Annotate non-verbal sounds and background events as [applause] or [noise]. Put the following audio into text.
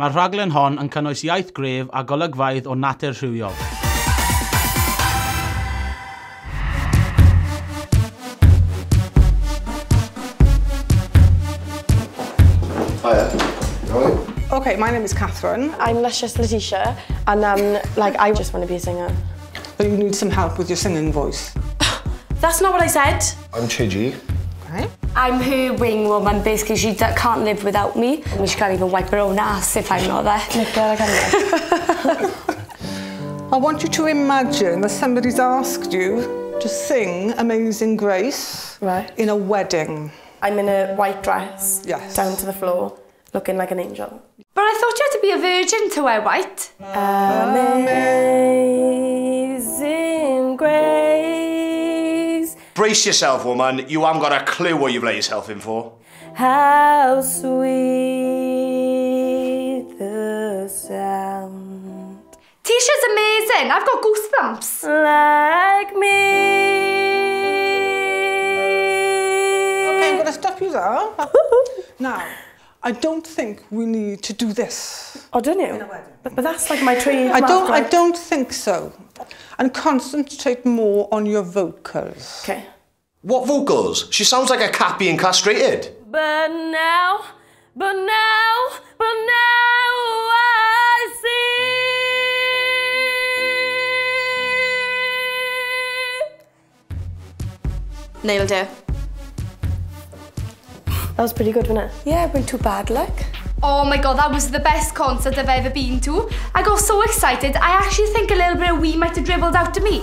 Mae'r rhaglen hon yn cynnwys iaith gref a golygfaidd o natur rhywiol. Okay, my name is Catherine. I'm Luscious Letitia, and um, like I just want to be a singer. But you need some help with your singing voice. [laughs] That's not what I said. I'm Chiji. Right. I'm her wing woman. Basically, she can't live without me. And she can't even wipe her own ass if I'm not there. Nicola, [laughs] I want you to imagine that somebody's asked you to sing Amazing Grace Right. in a wedding. I'm in a white dress, Yes. down to the floor, looking like an angel. But I thought you had to be a virgin to wear white. Amazing Brace yourself, woman. You haven't got a clue what you've let yourself in for. how sweet the sound. Tisha's amazing. I've got goosebumps. Like me. Okay, I'm going to stop you there. [laughs] now, I don't think we need to do this. Oh, don't you? But, but that's like my tree. I don't, I don't think so. And concentrate more on your vocals. Okay. What vocals? She sounds like a cat being castrated. But now, but now, but now I see. Nailed it. That was pretty good, wasn't it? Yeah, it wasn't too bad, like. Oh my god, that was the best concert I've ever been to. I got so excited, I actually think a little bit of wee might have dribbled out to me.